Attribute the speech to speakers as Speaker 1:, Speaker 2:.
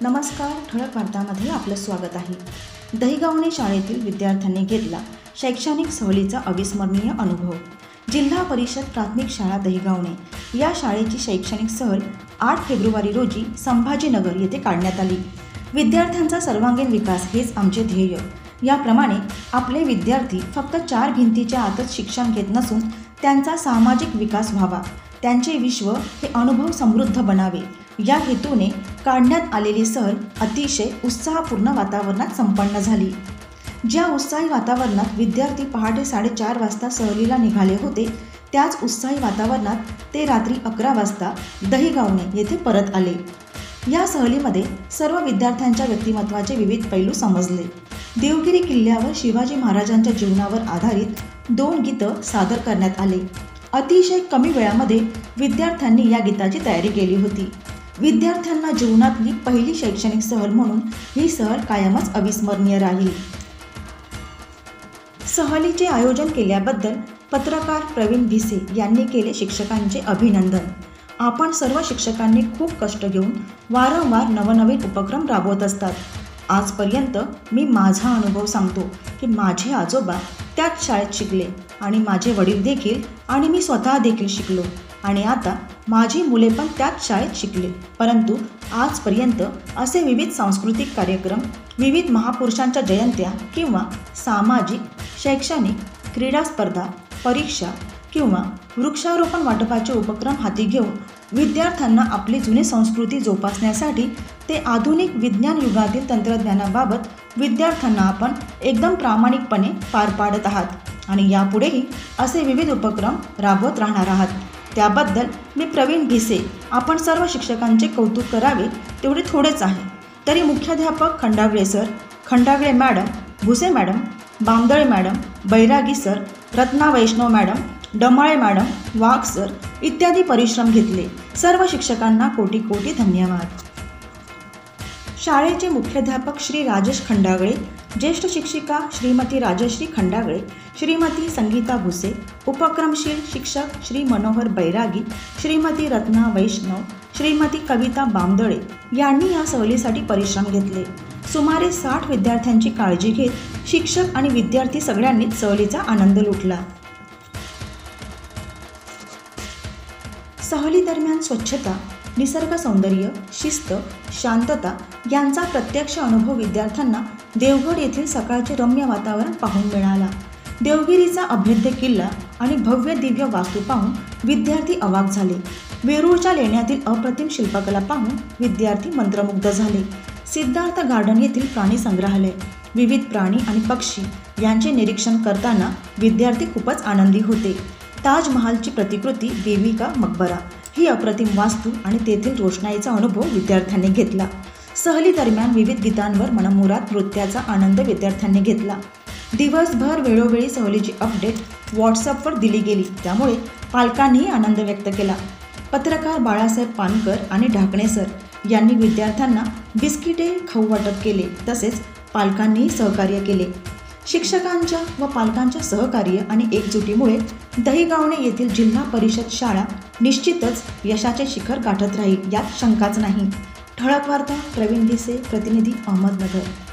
Speaker 1: नमस्कार ठळक वार्तामध्ये आपलं स्वागत आहे. दहिगावणे शाळेतील विद्यार्थ्यांनी घेतला शैक्षणिक सहलीचा अविस्मरणीय अनुभव. जिल्हा परिषद प्राथमिक शाळा दहिगावणे. या शाळेची शैक्षणिक सहल आठ फेब्रुवारी रोजी संभाजीनगर येथे काढण्यात आली. विद्यार्थ्यांचा सर्वांगीण विकास हेच आमचे ध्येय. याप्रमाणे आपले विद्यार्थी फक्त चार भिंतीच्या आतच शिक्षण घेत नसून त्यांचा सामाजिक विकास व्हावा त्यांचे विश्व हे अनुभव समृद्ध बनावे. या हेतूने काढण्यात आलेली सहल अतिशय उत्साहपूर्ण वातावरणात संपन्न झाली. ज्या उत्साही वातावरणात विद्यार्थी पहाटे साडेचार वाजता सहलीला निघाले होते त्याच उत्साही वातावरणात ते रात्री अकरा वाजता दहीगावणे येथे परत आले. या सहलीमध्ये सर्व विद्यार्थ्यांच्या व्यक्तिमत्वाचे विविध पैलू समजले. देवगिरी किल्ल्यावर शिवाजी महाराजांच्या जीवनावर आधारित दोन गीतं सादर करण्यात आले. अतिशय कमी वेळामध्ये विद्यार्थ्यांनी या गीताची तयारी केली होती. विद्यार्थ्यांना जीवनातली पहिली शैक्षणिक सहल म्हणून ही सहल कायमच अविस्मरणीय राहील. सहलीचे आयोजन केल्याबद्दल पत्रकार प्रवीण भिसे यांनी केले शिक्षकांचे अभिनंदन. आपण सर्व शिक्षकांनी खूप कष्ट घेऊन वारंवार नवनवीन उपक्रम राबवत असतात. आजपर्यंत मी माझा अनुभव सांगतो की माझे आजोबा त्याच शाळेत शिकले आणि माझे वडील देखील आणि मी स्वतः देखील शिकलो. आणि आता माझी मुले पण त्याच शाळेत शिकले. परंतु आजपर्यंत असे विविध सांस्कृतिक कार्यक्रम विविध महापुरुषांच्या जयंत्या किंवा सामाजिक शैक्षणिक क्रीडा स्पर्धा परीक्षा किंवा वृक्षारोपण वाटपाचे उपक्रम हाती घेऊन विद्यार्थ्यांना आपली जुनी संस्कृती जोपासण्यासाठी ते आधुनिक विज्ञान युगातील तंत्रज्ञानाबाबत विद्यार्थ्यांना आपण एकदम प्रामाणिकपणे पार पाडत आहात. आणि यापुढेही असे विविध उपक्रम राबवत राहणार आहात. त्याबद्दल मी प्रवीण भिसे आपण सर्व शिक्षकांचे कौतुक करावे तेवढे थोडेच आहे. तरी मुख्याध्यापक Khandagale sir Khandagale madam Bhuse madam Bandale madam Bairagi sir Ratna Vaishnav madam Damale madam Wagh sir इत्यादी परिश्रम घेतले. सर्व शिक्षकांना कोटी कोटी धन्यवाद. शाळेचे मुख्याध्यापक श्री राजेश खंडागळे ज्येष्ठ शिक्षिका श्रीमती राजश्री खंडागळे श्रीमती संगीता भुसे उपक्रमशील शिक्षक श्री मनोहर बैरागी श्रीमती रत्ना वैष्णव श्रीमती कविता बामदळे यांनी या सहलीसाठी परिश्रम घेतले. सुमारे साठ विद्यार्थ्यांची काळजी घेत शिक्षक आणि विद्यार्थी सगळ्यांनीच सहलीचा आनंद लुटला. सहलीदरम्यान स्वच्छता निसर्ग सौंदर्य शिस्त शांतता यांचा प्रत्यक्ष अनुभव विद्यार्थ्यांना देवगड येथील सकाळचे रम्य वातावरण पाहून मिळाला. देवगिरीचा अभेद्य किल्ला आणि भव्य दिव्य वास्तू पाहून विद्यार्थी अवाक झाले. वेरूळच्या लेण्यातील अप्रतिम शिल्पकला पाहून विद्यार्थी मंत्रमुग्ध झाले. सिद्धार्थ गार्डन येथील प्राणी संग्रहालय विविध प्राणी आणि पक्षी यांचे निरीक्षण करताना विद्यार्थी खूपच आनंदी होते. ताजमहालची प्रतिकृती देविका मकबरा. ही अप्रतिम वास्तू आणि तेथील रोषणाईचा अनुभव विद्यार्थ्यांनी घेतला. सहली दरम्यान विविध गीतांवर मनमुरात नृत्याचा आनंद विद्यार्थ्यांनी घेतला. दिवसभर वेळोवेळी सहलीची अपडेट व्हॉट्सअपवर दिली गेली. त्यामुळे पालकांनीही आनंद व्यक्त केला. पत्रकार बाळासाहेब पानकर आणि ढाकणे सर यांनी विद्यार्थ्यांना बिस्किटे खाऊ वाटप केले तसेच पालकांनीही सहकार्य केले. शिक्षकांच्या व पालकांच्या सहकार्य आणि एकजुटीमुळे दहीगावणे येथील जिल्हा परिषद शाळा निश्चितच यशाचे शिखर गाठत राहील यात शंकाच नाही. ठळक वार्ता प्रवीण भिसे प्रतिनिधी अहमदनगर.